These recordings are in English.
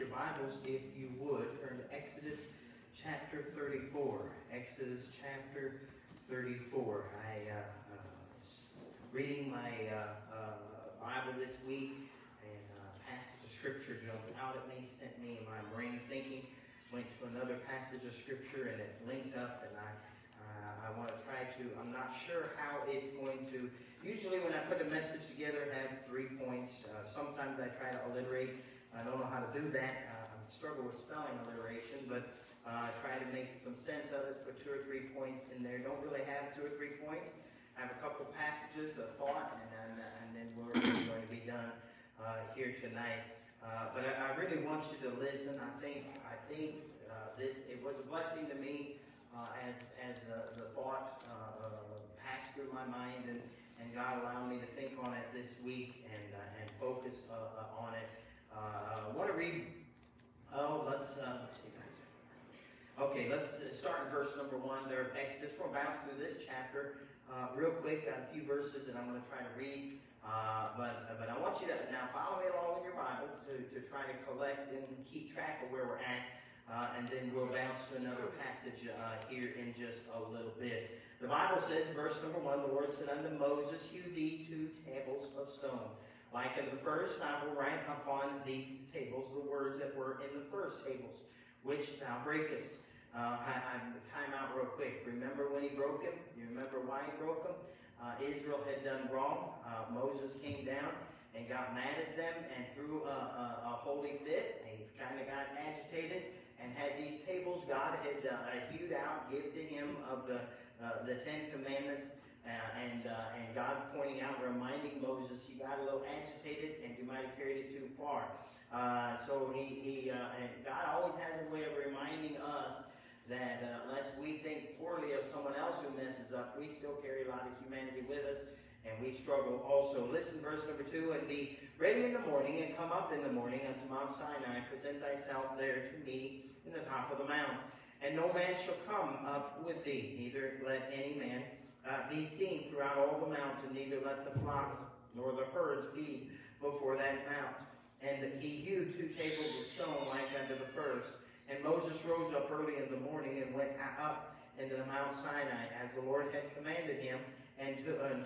your Bibles, if you would, turn to Exodus chapter 34. Exodus chapter 34. I uh, uh, reading my uh, uh, Bible this week, and a passage of scripture jumped out at me, sent me in my brain thinking. Went to another passage of scripture, and it linked up, and I uh, I want to try to, I'm not sure how it's going to, usually when I put a message together, I have three points. Uh, sometimes I try to alliterate. I don't know how to do that. Uh, I struggle with spelling alliteration, but uh, I try to make some sense of it, put two or three points in there. Don't really have two or three points. I have a couple passages, a thought, and then, and then we're going to be done uh, here tonight. Uh, but I, I, really want you to listen. I think, I think this, it was a blessing to me uh, as, as the, the thought uh, uh, passed through my mind and, and God allowed me to think on it this week and, and focus on it. I want to read, oh, let's, let's see. Okay, let's start in verse number one there of Exodus. We'll bounce through this chapter uh, real quick. Got a few verses that I'm going to try to read. Uh, but but I want you to now follow me along in your Bible to, to try to collect and keep track of where we're at. Uh, and then we'll bounce to another passage uh, here in just a little bit. The Bible says, verse number one, the Lord said unto Moses, Hew thee two tables of stone. Like in the first, I will write upon these tables the words that were in the first tables, which thou breakest. Uh, I, I time out real quick. Remember when he broke them? You remember why he broke them? Uh, Israel had done wrong. Uh, Moses came down and got mad at them and threw a, a, a holy fit. He kind of got agitated and had these tables God had uh, hewed out, give to him of the uh, the Ten Commandments, uh, and uh, and God's pointing out, reminding Moses, you got a little agitated and you might have carried it too far. Uh, so he he uh, and God always has a way of reminding us that unless we think poorly of someone else who messes up, we still carry a lot of humanity with us and we struggle also. Listen, verse number two, and be ready in the morning, and come up in the morning unto Mount Sinai, present thyself there to me in the top of the mount. And no man shall come up with thee, neither let any man uh, be seen throughout all the mountain, neither let the flocks nor the herds feed before that mount. And he hewed two tables of stone like unto the first. And Moses rose up early in the morning and went up into the Mount Sinai, as the Lord had commanded him, and,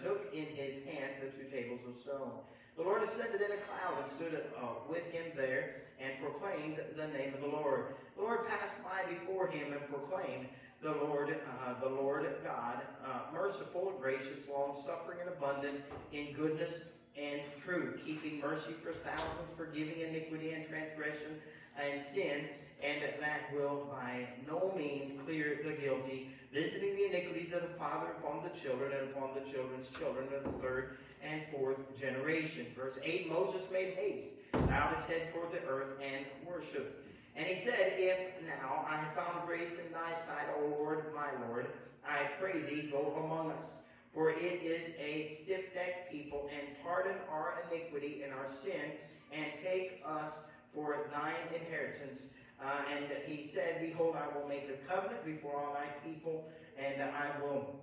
took in his hand the two tables of stone. The Lord ascended in a cloud and stood uh, with him there and proclaimed the name of the Lord. The Lord passed by before him and proclaimed, the Lord, uh, the Lord God, uh, merciful and gracious, long-suffering and abundant in goodness and truth, keeping mercy for thousands, forgiving iniquity and transgression and sin, and that will by no means clear the guilty, visiting the iniquities of the father upon the children and upon the children's children of the third and fourth generation. Verse 8, Moses made haste, bowed his head toward the earth, and worshipped. And he said, If now I have found grace in thy sight, O Lord, my Lord, I pray thee, go among us. For it is a stiff-necked people, and pardon our iniquity and our sin, and take us for thine inheritance. Uh, and he said, Behold, I will make a covenant before all thy people, and I will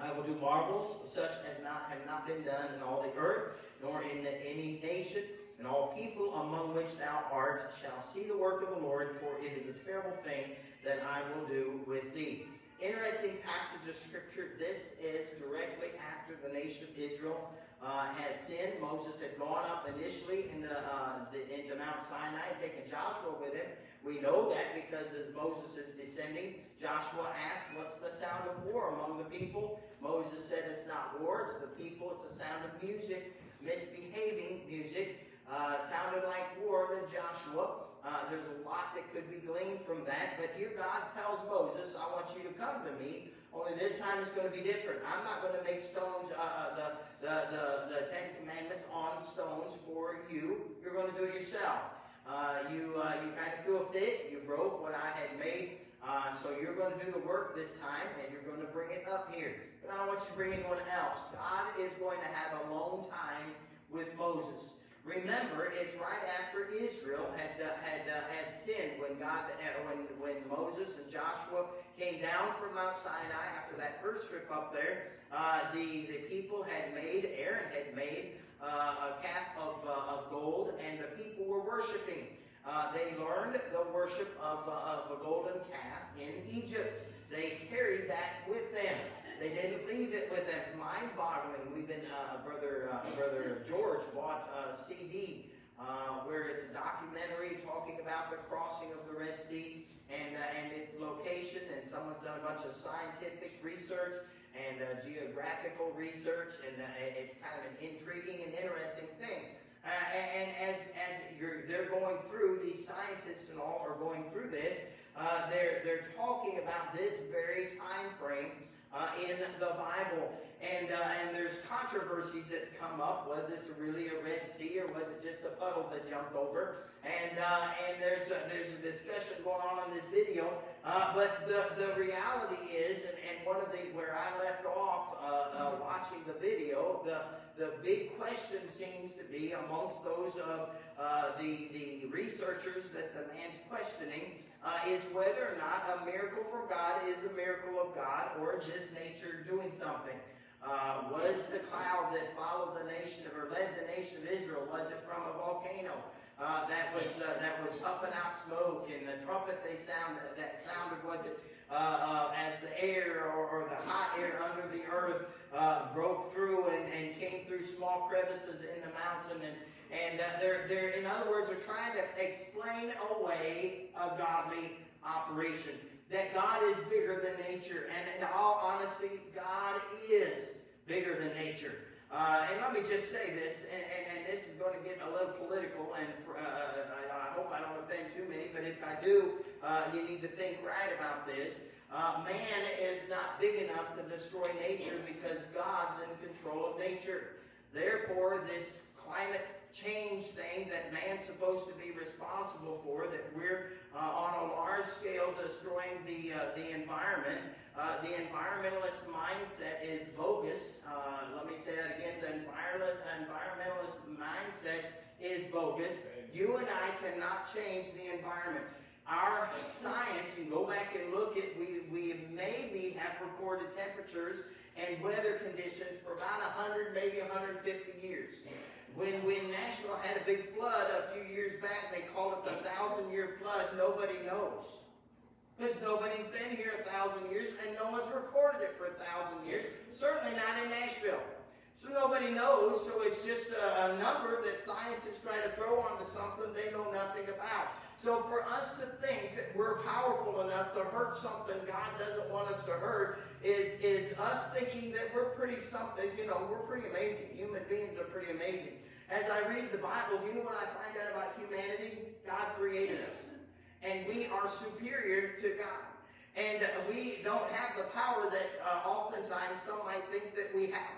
I will do marvels such as not have not been done in all the earth, nor in any nation, and all people among which thou art shall see the work of the Lord, for it is a terrible thing that I will do with thee. Interesting passage of scripture. This is directly after the nation of Israel uh, has sinned. Moses had gone up initially in the, uh, the, into Mount Sinai, taking Joshua with him. We know that because as Moses is descending, Joshua asked, What's the sound of war among the people? Moses said, It's not war, it's the people, it's the sound of music, misbehaving music. Uh, sounded like war to Joshua. Uh, there's a lot that could be gleaned from that, but here God tells Moses, I want you to come to me, only this time it's going to be different. I'm not going to make stones, uh, uh, the, the, the, the Ten Commandments on stones for you. You're going to do it yourself. Uh, you, uh, you kind of feel fit. You broke what I had made. Uh, so you're going to do the work this time, and you're going to bring it up here. But I don't want you to bring anyone else. God is going to have a long time with Moses. Remember, it's right after Israel had uh, had uh, had sinned when God uh, when when Moses and Joshua came down from Mount Sinai after that first trip up there. Uh, the the people had made Aaron had made uh, a calf of of gold, and the people were worshiping. Uh, they learned the worship of, uh, of a golden calf in Egypt. They carried that with them. They didn't leave it with them. It's mind-boggling. We've been, uh, brother, uh, brother George bought a CD uh, where it's a documentary talking about the crossing of the Red Sea and uh, and its location. And someone's done a bunch of scientific research and uh, geographical research, and it's kind of an intriguing and interesting thing. Uh, and as, as they're going through, these scientists and all are going through this, uh, they're, they're talking about this very time frame uh, in the Bible. And, uh, and there's controversies that's come up. Was it really a Red Sea or was it just a puddle that jumped over? And, uh, and there's, a, there's a discussion going on in this video. Uh, but the, the reality is, and, and one of the, where I left off uh, uh, watching the video, the, the big question seems to be amongst those of the, the researchers that the man's questioning uh, is whether or not a miracle from God is a miracle of God or just nature doing something. Uh, was the cloud that followed the nation of, or led the nation of Israel, was it from a volcano uh, that was uh, that was puffing out smoke and the trumpet they sounded that sounded was it uh, uh, as the air or, or, the hot air under the earth broke through and, and came through small crevices in the mountain and and uh, they're, they're, in other words, they're trying to explain away a godly operation. That God is bigger than nature. And in all honesty, God is bigger than nature. Uh, and let me just say this, and, and, and, this is going to get a little political, and uh, I, I, hope I don't offend too many, but if I do, uh, you need to think right about this. Uh, man is not big enough to destroy nature because God's in control of nature. Therefore, this climate change thing that man's supposed to be responsible for, that we're uh, on a large scale destroying the, uh, the environment. Uh, the environmentalist mindset is bogus. Uh, let me say that again. The environmentalist mindset is bogus. You and I cannot change the environment. Our science, you can go back and look at, we, we maybe have recorded temperatures and weather conditions for about 100, maybe 150 years. When, when Nashville had a big flood a few years back, they called it the thousand year flood. Nobody knows. Because nobody's been here a thousand years and no one's recorded it for a thousand years. Certainly not in Nashville. So nobody knows, so it's just a, a, number that scientists try to throw onto something they know nothing about. So for us to think that we're powerful enough to hurt something God doesn't want us to hurt is, is us thinking that we're pretty something, you know, we're pretty amazing. Human beings are pretty amazing. As I read the Bible, you know what I find out about humanity? God created us. And we are superior to God. And we don't have the power that uh, oftentimes some might think that we have.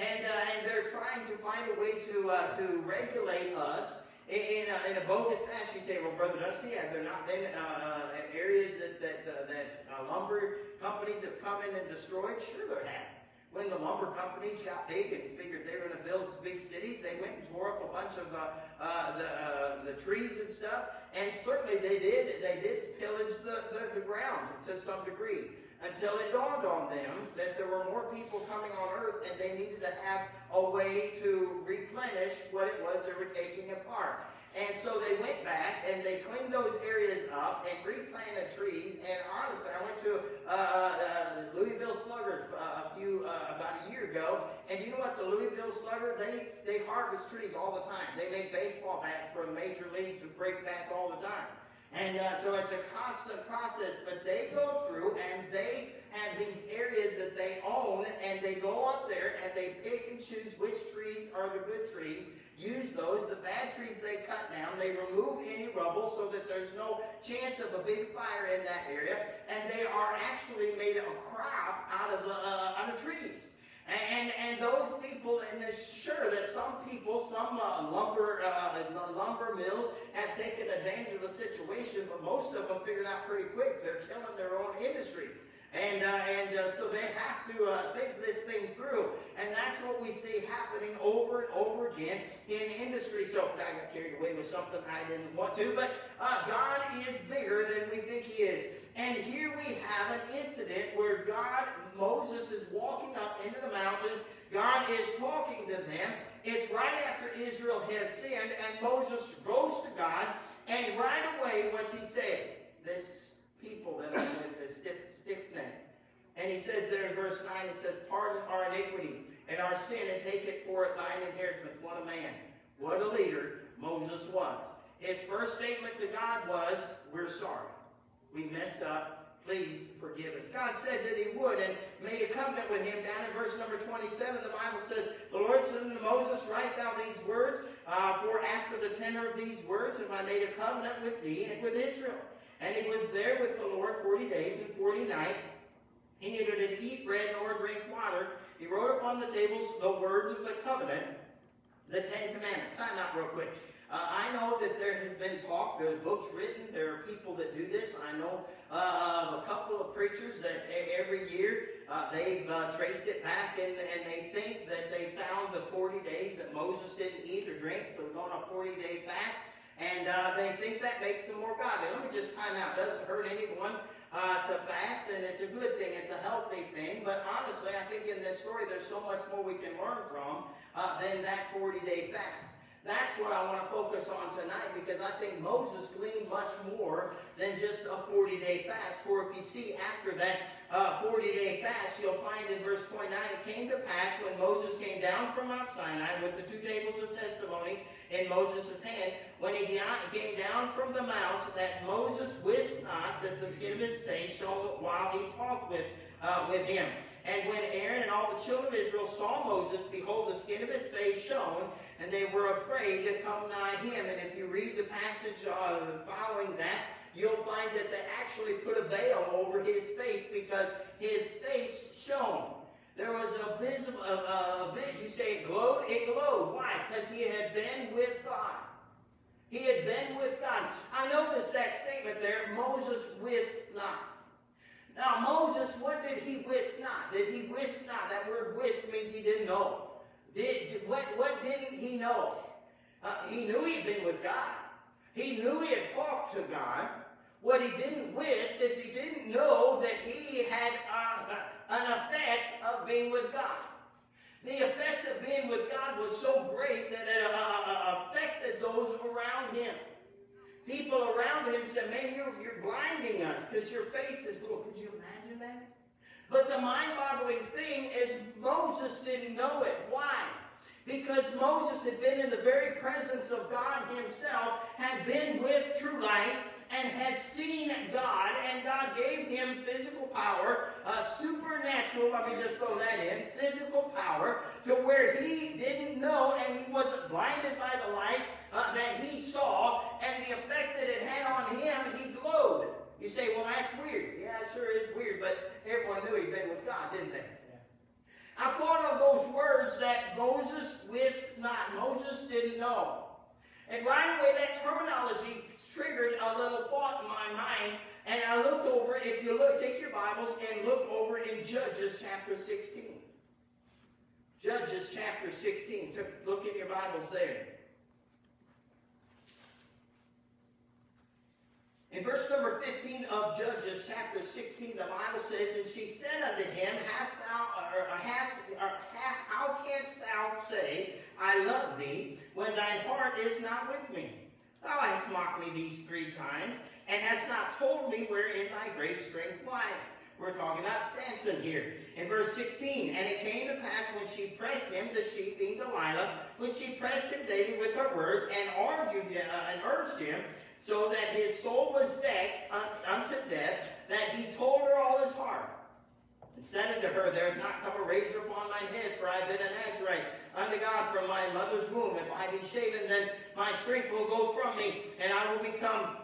And, uh, and they're trying to find a way to, uh, to regulate us in, in, a, in a bogus fashion. You say, well, Brother Dusty, have there not been uh, uh, areas that, that, uh, that lumber companies have come in and destroyed? Sure there have. When the lumber companies got big and figured they were going to build big cities, they went and tore up a bunch of uh, uh, the, uh, the trees and stuff. And certainly they did. They did pillage the, the, the ground to some degree until it dawned on them that there were more people coming on earth and they needed to have a way to replenish what it was they were taking apart. And so they went back and they cleaned those areas up and replanted trees. And honestly, I went to uh, uh, Louisville Slugger uh, a few uh, about a year ago, and you know what? The Louisville Slugger they they harvest trees all the time. They make baseball bats the major leagues with great bats all the time. And uh, so it's a constant process, but they go through and they have these areas that they own, and they go up there and they pick and choose which trees are the good trees, use those. The bad trees they cut down, they remove any rubble so that there's no chance of a big fire in that area, and they are actually made a crop out of, uh, out of trees. And, and those people, and sure that some people, some uh, lumber uh, lumber mills have taken advantage of the situation, but most of them figured out pretty quick they're killing their own. And, uh, and uh, so they have to uh, think this thing through. And that's what we see happening over and over again in industry. So I got carried away with something I didn't want to, but God is bigger than we think he is. And here we have an incident where God, Moses is walking up into the mountain. God is talking to them. It's right after Israel has sinned, and Moses goes to God And right away, what's he say? This people that are with neck. And he says there in verse 9, he says, Pardon our iniquity and our sin, and take it for thine inheritance. What a man. What a leader Moses was. His first statement to God was, We're sorry. We messed up. Please forgive us. God said that he would and made a covenant with him. Down in verse number 27, the Bible says, The Lord said unto Moses, Write thou these words, uh, for after the tenor of these words have I made a covenant with thee and with Israel. And he was there with the Lord forty days and forty nights. He neither did eat bread nor drink water. He wrote upon the tables the words of the covenant, the Ten Commandments. Time out real quick. Uh, I know that there has been talk, there are books written, there are people that do this. I know uh, a couple of preachers that every year uh, they've uh, traced it back and, and they think that they found the 40 days that Moses didn't eat or drink, so going on a 40 day fast. And uh, they think that makes them more godly. Let me just time out. It doesn't hurt anyone uh, to fast, and it's a good thing. It's a healthy thing. But honestly, I think in this story, there's so much more we can learn from uh, than that 40-day fast. That's what I want to focus on tonight because I think Moses gleaned much more than just a 40-day fast. For if you see after that 40-day uh, fast, you'll find in verse 29, it came to pass when Moses came down from Mount Sinai with the two tables of testimony in Moses' hand, when he came down from the mount, that Moses wist not that the skin of his face shone while he talked with, uh, with him. And when Aaron and all the children of Israel saw Moses, behold, the skin of his face shone, and they were afraid to come nigh him. And if you read the passage uh, following that, you'll find that they actually put a veil over his face because his face shone. There was a visible, a, a, you say it glowed? It glowed. Why? Because he had been with God. He had been with God. I noticed that statement there, Moses wist not. Now, Moses, what did he wist not? Did he wist not? That word wist means he didn't know. Did, what, what didn't he know? Uh, he knew he'd been with God. He knew he had talked to God. What he didn't wish is he didn't know that he had uh, an effect of being with God. The effect of being with God was so great that it uh, uh, uh affected those around him. People around him said, man, you're, you're blinding us because your face is little. Could you imagine that? But the mind-boggling thing is Moses didn't know it. Why? Because Moses had been in the very presence of God himself, had been with true light, and had seen God, and God gave him physical power, uh, supernatural, let me just throw that in, physical power, to where he didn't know, and he wasn't blinded by the light uh, that he saw, and the effect that it had on him, he glowed. You say, well, that's weird. Yeah, it sure is weird, but everyone knew he'd been with God, didn't they? I thought of those words that Moses wist not. Moses didn't know. And right away, that terminology triggered a little thought in my mind. And I looked over, if you look, take your Bibles and look over in Judges chapter 16. Judges chapter 16. Look in your Bibles there. In verse number 15 of Judges chapter 16, the Bible says, And she said unto him, Hast thou, or hast, or, how canst thou say, I love thee, when thine heart is not with me? Thou hast mocked me these three times, and hast not told me wherein thy great strength lieth. We're talking about Samson here. In verse 16, And it came to pass when she pressed him, the she being Delilah, when she pressed him daily with her words, and argued uh, and urged him, so that his soul was vexed unto death, that he told her all his heart. And said unto her, There is not come a razor upon mine head, for I have been a Nazarite unto God from my mother's womb. If I be shaven, then my strength will go from me, and I will become,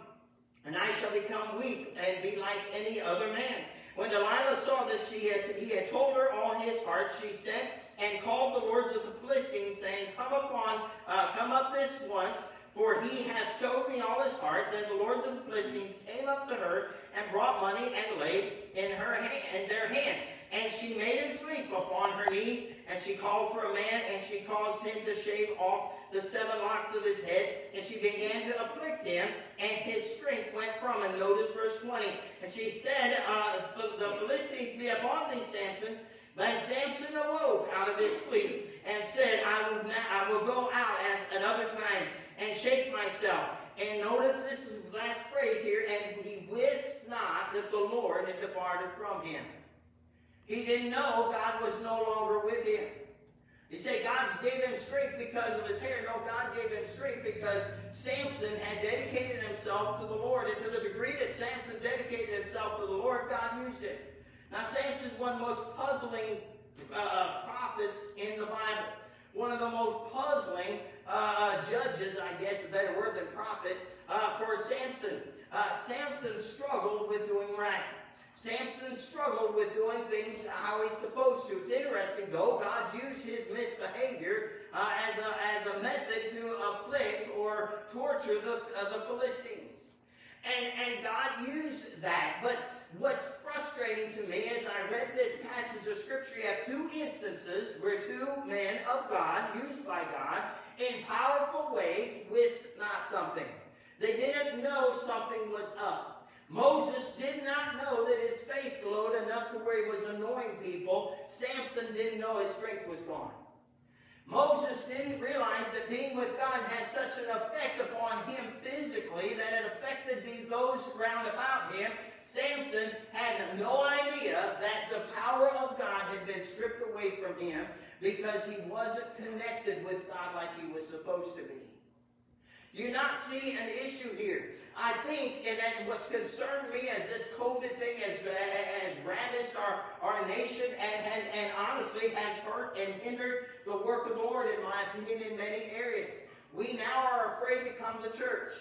and I shall become weak, and be like any other man. When Delilah saw that she had, he had told her all his heart, she sent and called the lords of the Philistines, saying, Come upon, uh, come up this once, for he hath showed me all his heart. Then the lords of the Philistines came up to her and brought money and laid in her hand, in their hand. And she made him sleep upon her knees, and she called for a man, and she caused him to shave off the seven locks of his head, and she began to afflict him, and his strength went from him. Notice verse 20. And she said, uh, The Philistines be upon thee, Samson. But Samson awoke out of his sleep and said, I will, I will go out as at other times and shake myself. And notice this is the last phrase here, and he wist not that the Lord had departed from him. He didn't know God was no longer with him. You say God gave him strength because of his hair. No, God gave him strength because Samson had dedicated himself to the Lord. And to the degree that Samson dedicated himself to the Lord, God used him. Now, Samson's one of the most puzzling uh, prophets in the Bible. One of the most puzzling uh, judges, I guess a better word than prophet, uh, for Samson. Uh, Samson struggled with doing right. Samson struggled with doing things how he's supposed to. It's interesting, though, God used his misbehavior uh, as, a, as a method to afflict or torture the, uh, the Philistines. And, and God used that. But what's frustrating to me as I read this passage of Scripture, you have two instances where two men of God, used by God, in powerful ways, wist not something. They didn't know something was up. Moses did not know that his face glowed enough to where he was annoying people. Samson didn't know his strength was gone. Moses didn't realize that being with God had such an effect upon him physically that it affected the, those round about him. Samson had no idea that the power of God had been stripped away from him because he wasn't connected with God like he was supposed to be. Do you not see an issue here? I think, and, and what's concerned me as this COVID thing has, has ravished our, our nation and, and, and honestly has hurt and hindered the work of the Lord, in my opinion, in many areas. We now are afraid to come to church.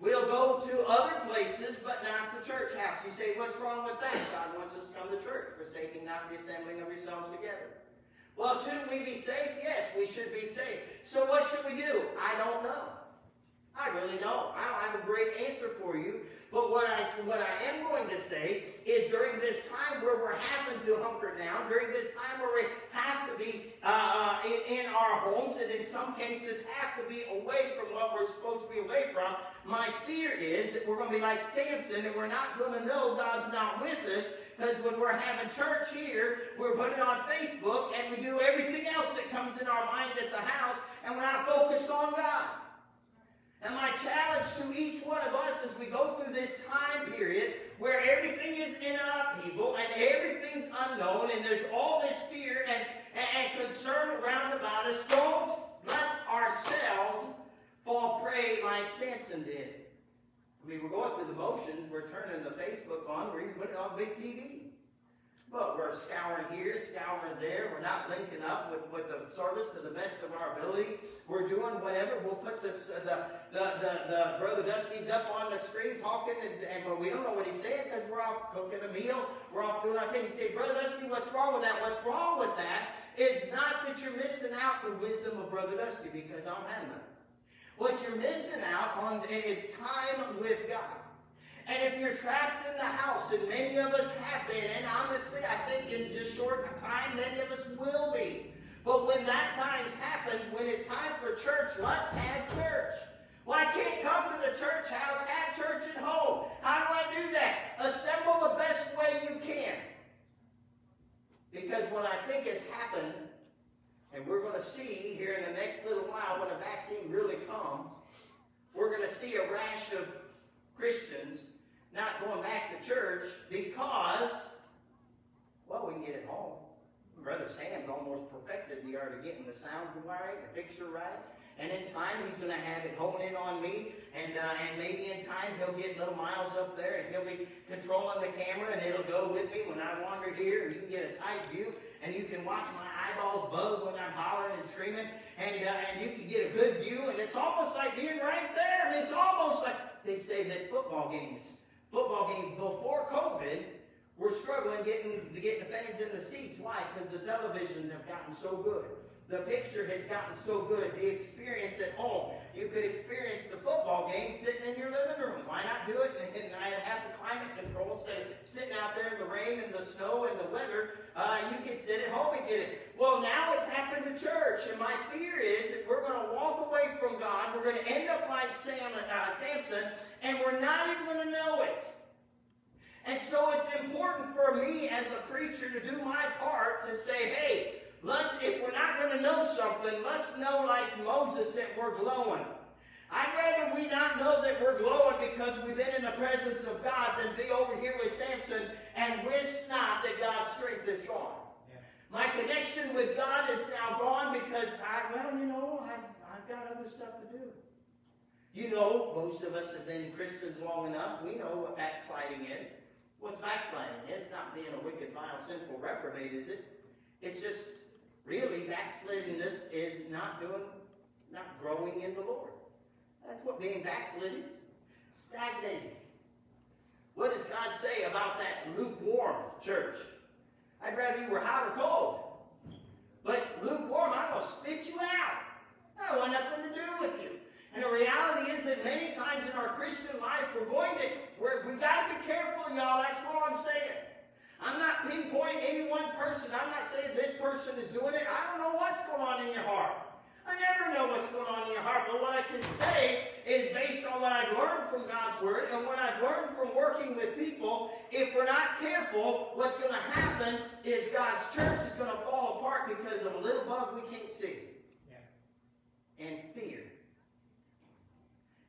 We'll go to other places, but not the church house. You say, what's wrong with that? God wants us to come to church, forsaking not the assembling of yourselves together. Well, shouldn't we be saved? Yes, we should be saved. So what should we do? I don't know. I really don't. I don't have a great answer for you. But what I, what I am going to say is during this time where we're having to hunker down, during this time where we have to be uh, uh, in, in our homes and in some cases have to be away from what we're supposed to be away from, my fear is that we're going to be like Samson and we're not going to know God's not with us because when we're having church here, we're putting on Facebook and we do everything else that comes in our mind at the house and we're not focused on God. And my challenge to each one of us as we go through this time period where everything is in upheaval and everything's unknown and there's all this fear and, and, and concern around about us, don't let ourselves fall prey like Samson did. I mean, we're going through the motions. We're turning the Facebook on. We're even putting on big TV. But we're scouring here, and scouring there. We're not linking up with, with the service to the best of our ability. We're doing whatever. We'll put this, uh, the, the, the, the Brother Dusty's up on the screen talking, and, and but we don't know what he's saying because we're off cooking a meal. We're off doing our thing. You say, Brother Dusty, what's wrong with that? What's wrong with that is not that you're missing out the wisdom of Brother Dusty because I don't have none. What you're missing out on is time with God. And if you're trapped in the house, and many of us have been, and honestly, I think in just short time, many of us will be. But when that time happens, when it's time for church, let's have church. Well, I can't come to the church house, have church at home. How do I do that? Assemble the best way you can. Because what I think has happened, and we're going to see here in the next little while when a vaccine really comes, we're going to see a rash of Christians not going back to church because, well, we can get it home. Brother Sam's almost perfected the art of getting the sound right, the picture right. And in time, he's going to have it hone in on me. And, uh, and maybe in time, he'll get little miles up there and he'll be controlling the camera and it'll go with me when I wander here. And you can get a tight view and you can watch my eyeballs bug when I'm hollering and screaming. And, uh, and you can get a good view. And it's almost like being right there. I mean, it's almost like they say that football games football game before COVID, we're struggling getting, getting the fans in the seats. Why? Because the televisions have gotten so good. The picture has gotten so good. The experience at home. You could experience the football game sitting in your living room. Why not do it and I have the climate control instead of sitting out there in the rain and the snow and the weather? Uh, you can sit at home and get it. Well, now it's happened to church, and my fear is that we're going to walk away from God. We're going to end up like Sam, uh, Samson, and we're not even going to know it. And so it's important for me as a preacher to do my part to say, hey, Let's, if we're not going to know something, let's know like Moses that we're glowing. I'd rather we not know that we're glowing because we've been in the presence of God than be over here with Samson and wist not that God's strength is gone. Yeah. My connection with God is now gone because I, well, you know, I've, I've got other stuff to do. You know, most of us have been Christians long enough. We know what backsliding is. What's backsliding? It's not being a wicked, vile, sinful reprobate, is it? It's just really backslidingness is not doing, not growing in the Lord. That's what being backslid is. Stagnating. What does God say about that lukewarm church? I'd rather you were hot or cold. But lukewarm, I'm going to spit you out. I don't want nothing to do with you. And the reality is that many times in our Christian life, we're going to, we're, we got to be careful, y'all. That's all I'm saying. I'm not pinpointing any one person. I'm not saying this person is doing it. I don't know what's going on in your heart. I never know what's going on in your heart, but what I can say is based on what I've learned from God's Word and what I've learned from working with people, if we're not careful, what's going to happen is God's church is going to fall apart because of a little bug we can't see. Yeah. And fear.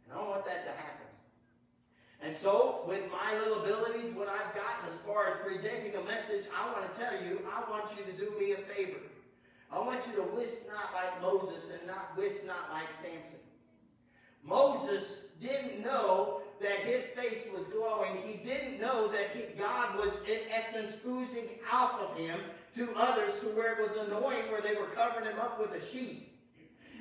And I don't want that to happen. So, with my little abilities, what I've got as far as presenting a message, I want to tell you, I want you to do me a favor. I want you to whisk not like Moses and not whisk not like Samson. Moses didn't know that his face was glowing. He didn't know that he, God was, in essence, oozing out of him to others to where it was annoying, where they were covering him up with a sheet.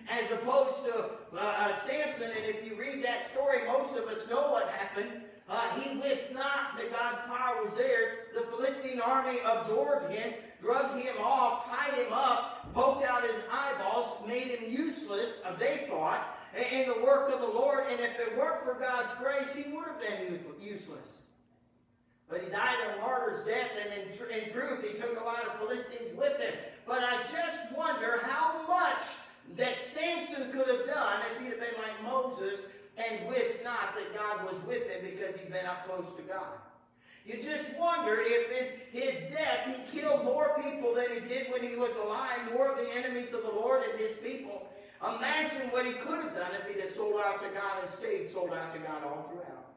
As opposed to uh, uh, Samson, and if you read that story, most of us know what happened. Uh, he wist not that God's power was there. The Philistine army absorbed him, drug him off, tied him up, poked out his eyeballs, made him useless, uh, they thought, in the work of the Lord. And if it weren't for God's grace, he would have been useless. But he died a martyr's death, and in, tr- in truth, he took a lot of Philistines with him. But I just wonder how much that Samson could have done if he'd have been like Moses and wist not that God was with him because he'd been up close to God. You just wonder if in his death he killed more people than he did when he was alive, more of the enemies of the Lord and his people. Imagine what he could have done if he'd have sold out to God and stayed sold out to God all throughout.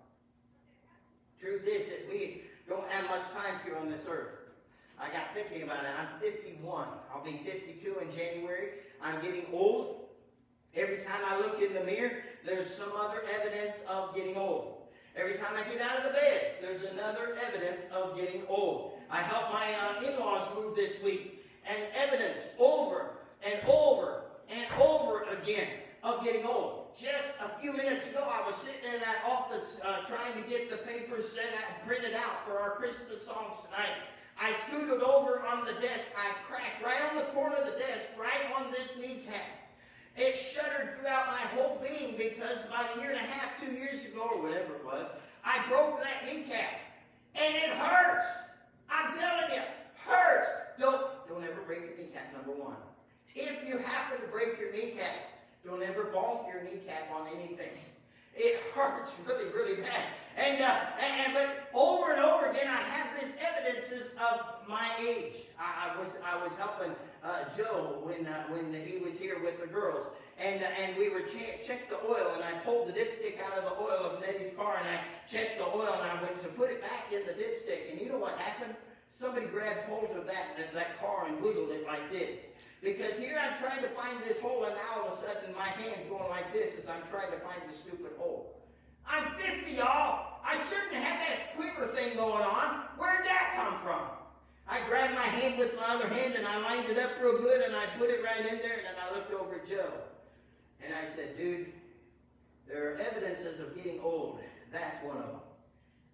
Truth is that we don't have much time here on this earth. I got thinking about it. I'm 51. I'll be 52 in January. I'm getting old. Every time I look in the mirror, there's some other evidence of getting old. Every time I get out of the bed, there's another evidence of getting old. I helped my uh, in-laws move this week, and evidence over and over and over again of getting old. Just a few minutes ago, I was sitting in that office uh, trying to get the papers sent out, printed out for our Christmas songs tonight. I scooted over on the desk. I cracked right on the corner of the desk, right on this kneecap. It shuddered throughout my whole being because about a year and a half, two years ago, or whatever it was, I broke that kneecap. And it hurts. I'm telling you, hurts. Don't, don't ever break your kneecap, number one. If you happen to break your kneecap, don't ever bonk your kneecap on anything. It hurts really, really bad. And, uh, and, and, but over and over again, I have these evidences of my age. I, I was I was helping uh, Joe when uh, when he was here with the girls, and uh, and we were che- checked the oil, and I pulled the dipstick out of the oil of Nettie's car, and I checked the oil, and I went to put it back in the dipstick, and you know what happened? Somebody grabbed hold of that, that, car and wiggled it like this. Because here I'm trying to find this hole, and now all of a sudden my hand's going like this as I'm trying to find the stupid hole. I'm 50, y'all. I shouldn't have that squibber thing going on. Where'd that come from? I grabbed my hand with my other hand and I lined it up real good and I put it right in there and then I looked over at Joe. And I said, dude, there are evidences of getting old. That's one of them.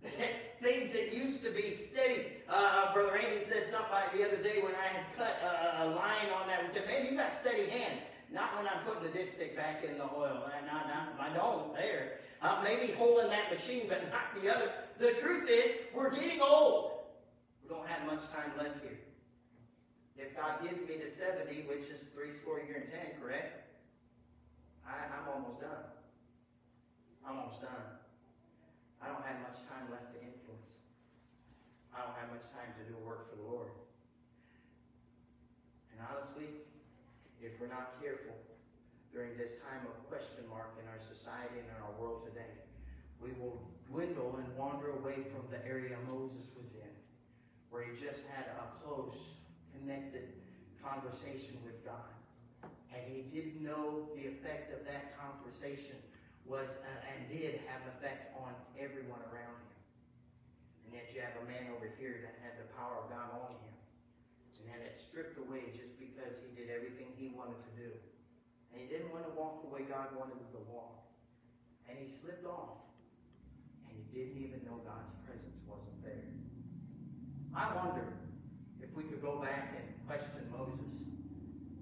Things that used to be steady. Uh, Brother Randy said something the other day when I had cut a, a line on that. We said, man, you got steady hand. Not when I'm putting the dipstick back in the oil. I, I don't there. Uh, maybe holding that machine, but not the other. The truth is, we're getting old. We don't have much time left here. If God gives me to 70, which is three score year and ten, correct? I, I'm almost done. I'm almost done. I don't have much time left to influence. I don't have much time to do work for the Lord. And honestly, if we're not careful, during this time of question mark in our society and in our world today. We will dwindle and wander away from the area Moses was in, where he just had a close, connected conversation with God. And he didn't know the effect of that conversation was uh, and did have an effect on everyone around him. And yet you have a man over here that had the power of God on him. And had it stripped away just because he did everything he wanted to do. And he didn't want to walk the way God wanted him to walk. And he slipped off. And he didn't even know God's presence wasn't there. I wonder if we could go back and question Moses.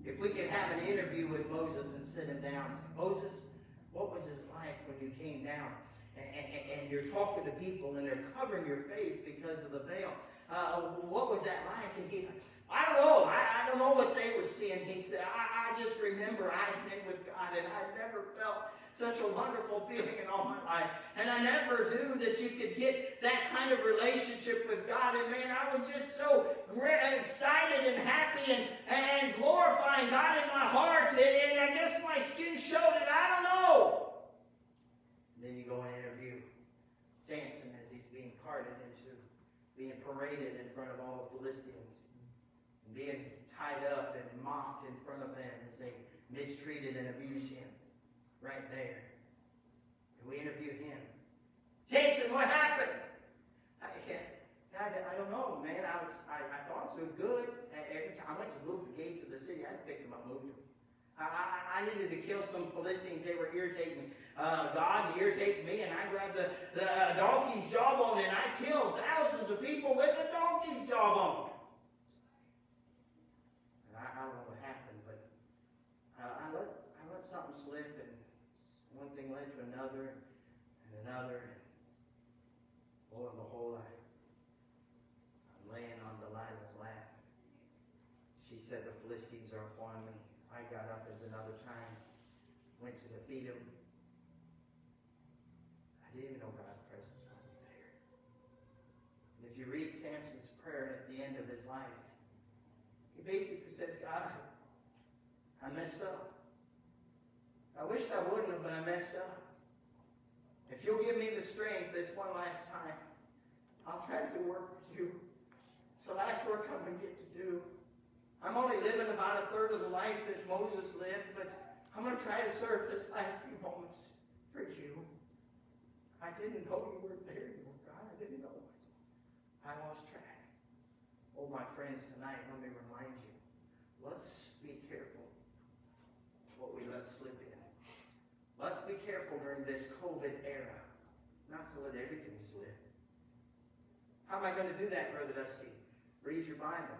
If we could have an interview with Moses and sit him down and say, Moses, what was it like when you came down? And, and, and you're talking to people and they're covering your face because of the veil. Uh, what was that like? And he, I don't know. I, I don't know what they were seeing. He said, I, I just remember I had been with God and I never felt such a wonderful feeling in all my life. And I never knew that you could get that kind of relationship with God. And man, I was just so excited and happy and, and glorifying God in my heart. And, and I guess my skin showed it. I don't know. And then you go and interview Samson as he's being carted into being paraded in front of all the Philistines being tied up and mocked in front of them as they mistreated and abused him right there. And we interviewed him. Jason, what happened? I, I, I don't know, man. I was I, I thought it was doing good. Every time I went to move the gates of the city, I picked them up, moved them. I, I, I needed to kill some Philistines. They were irritating uh, God, irritating me, and I grabbed the, the uh, donkey's jawbone and I killed thousands of people with the donkey's jawbone. I don't know what happened, but I, I let I let something slip, and one thing led to another, and another, and lo and behold, I, I'm laying on Delilah's lap. She said, "The Philistines are upon me." I got up as another time, went to defeat them. I didn't even know God's presence wasn't there. And if you read Samson's prayer at the end of his life, he basically says, God, I messed up. I wished I but Messed up. If you'll give me the strength this one last time, I'll try to do work for you. It's the last work I'm going to get to do. I'm only living about a third of the life that Moses lived, but I'm going to try to serve this last few moments for you. I didn't know you were there, God. I didn't know it. I lost track. Oh, my friends, tonight, let me remind you, let's be careful what we let slip. Let's be careful during this COVID era not to let everything slip. How am I going to do that, Brother Dusty? Read your Bible.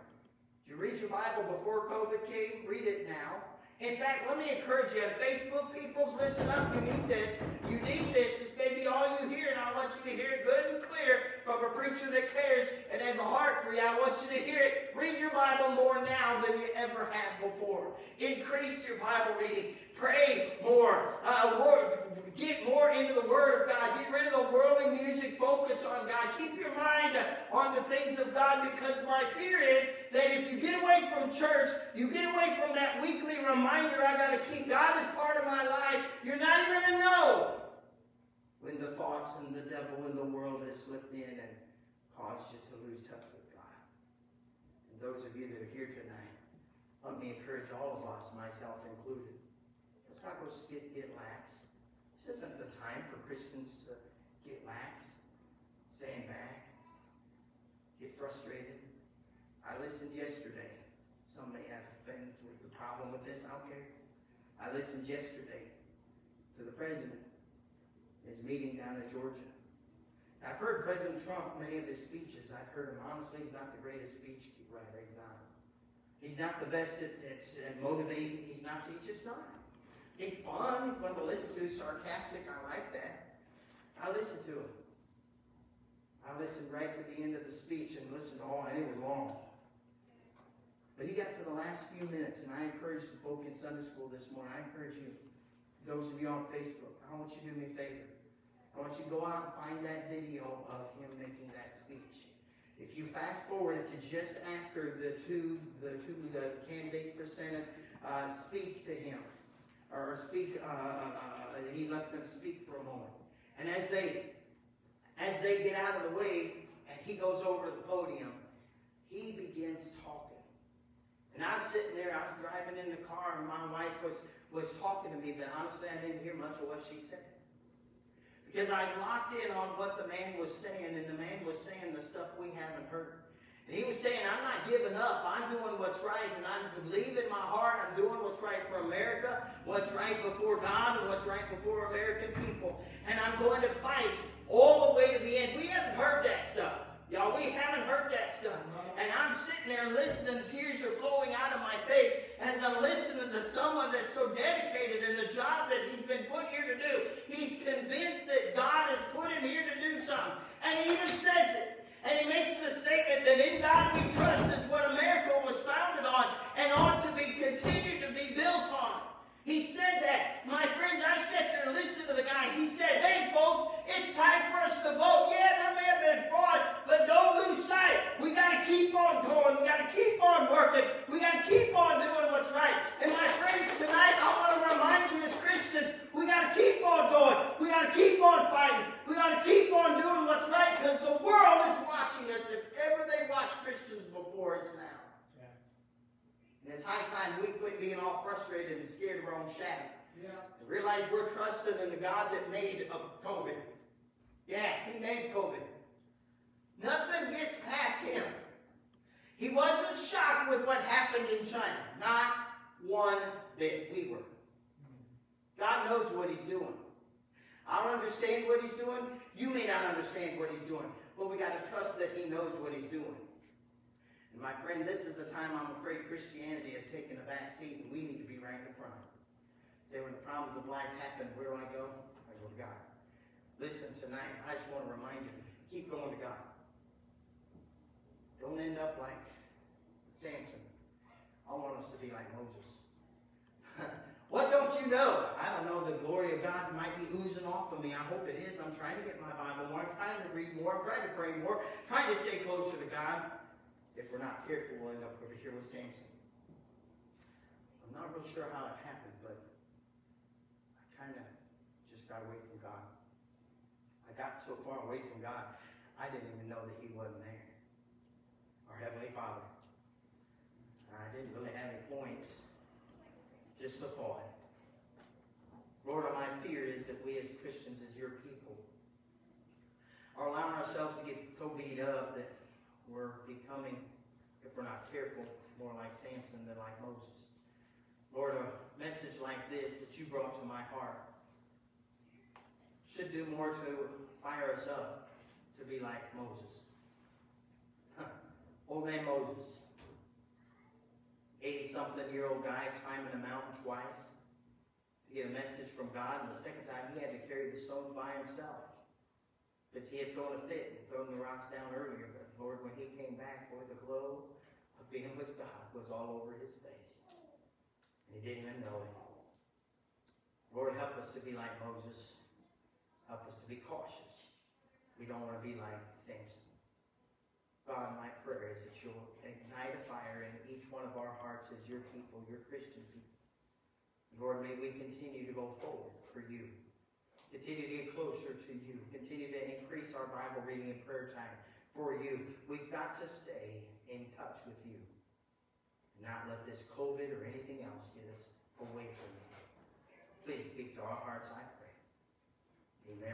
Did you read your Bible before COVID came? Read it now. In fact, let me encourage you, Facebook peoples, listen up. You need this. You need this. This may be all you hear, and I want you to hear it good and clear from a preacher that cares and has a heart for you. I want you to hear it. Read your Bible more now than you ever have before. Increase your Bible reading. Pray more. Uh, word, get more into the Word of God. Get rid of the worldly music. Focus on God. Keep your mind on the things of God because my fear is that if you get away from church, you get away from that weekly reminder I got to keep God as part of my life, you're not even going to know when the thoughts and the devil and the world has slipped in and caused you to lose touch with God. And those of you that are here tonight, let me encourage all of us, myself included. Let's not go get, get lax. This isn't the time for Christians to get lax, stand back, get frustrated. I listened yesterday. Some may have offense with the problem with this. I don't care. I listened yesterday to the president, his meeting down in Georgia. I've heard President Trump, many of his speeches. I've heard him, honestly, he's not the greatest speech writer. He's not. He's not the best at, at, at motivating. He's not. He's just not. He's fun. He's fun to listen to. Sarcastic. I like that. I listened to him. I listened right to the end of the speech and listened to all, and it was long. But he got to the last few minutes, and I encouraged the folk in Sunday school this morning. I encourage you, those of you on Facebook, I want you to do me a favor. I want you to go out and find that video of him making that speech. If you fast forward it to just after the two, the two the candidates for Senate uh, speak to him, or speak, uh, uh, he lets them speak for a moment. And as they, as they get out of the way, and he goes over to the podium, he begins talking. And I was sitting there, I was driving in the car, and my wife was, was talking to me, but honestly, I didn't hear much of what she said. Because I locked in on what the man was saying, and the man was saying the stuff we haven't heard. And he was saying, I'm not giving up. I'm doing what's right, and I believe in my heart I'm doing what's right for America, what's right before God, and what's right before American people. And I'm going to fight all the way to the end. We haven't heard that stuff. Y'all, we haven't heard that stuff. And I'm sitting there listening, tears are flowing out of my face as I'm listening to someone that's so dedicated in the job that he's been put here to do. He's convinced that God has put him here to do something. And he even says it. And he makes the statement that in God we trust is what America was founded on and ought to be continued to be built on. He said that. My friends, I sat there and listened to the guy. He said, hey folks, it's time for us to vote. Yeah, there may have been fraud, but don't lose sight. We got to keep on going. We got to keep on working. We got to keep on doing what's right. And my friends, tonight I want to remind you as Christians, we got to keep on going. We got to keep on fighting. We got to keep on doing what's right because the world is watching us. If ever they watched Christians before, it's now. And it's high time we quit being all frustrated and scared of our own shadow. Yeah. And realize we're trusting in the God that made of COVID. Yeah, He made COVID. Nothing gets past Him. He wasn't shocked with what happened in China. Not one bit. We were. God knows what He's doing. I don't understand what He's doing. You may not understand what He's doing. But we got to trust that He knows what He's doing. And my friend, this is a time I'm afraid Christianity has taken a back seat and we need to be right in front. Then when the problems of life happen, where do I go? Go God. Listen, tonight, I just want to remind you, keep going to God. Don't end up like Samson. I want us to be like Moses. what don't you know? I don't know. The glory of God might be oozing off of me. I hope it is. I'm trying to get my Bible more. I'm trying to read more. I'm trying to pray more. I'm trying to stay closer to God. If we're not careful, we'll end up over here with Samson. I'm not real sure how it happened, but I kind of just got away from God. I got so far away from God, I didn't even know that He wasn't there. Our Heavenly Father. I didn't really have any points, just a thought. Lord, my fear is that we as Christians, as your people, are allowing ourselves to get so beat up that we're becoming, if we're not careful, more like Samson than like Moses. Lord, a message like this that you brought to my heart should do more to fire us up to be like Moses. Huh. Old man Moses, 80-something year old guy climbing a mountain twice to get a message from God, and the second time he had to carry the stones by himself. Because he had thrown a fit and thrown the rocks down earlier. But Lord, when he came back, boy, the glow of being with God was all over his face. And he didn't even know it. Lord, help us to be like Moses. Help us to be cautious. We don't want to be like Samson. God, my prayer is that you'll ignite a fire in each one of our hearts as your people, your Christian people. Lord, may we continue to go forward for you. Continue to get closer to you. Continue to increase our Bible reading and prayer time for you. We've got to stay in touch with you. Not let this COVID or anything else get us away from you. Please speak to our hearts, I pray. Amen.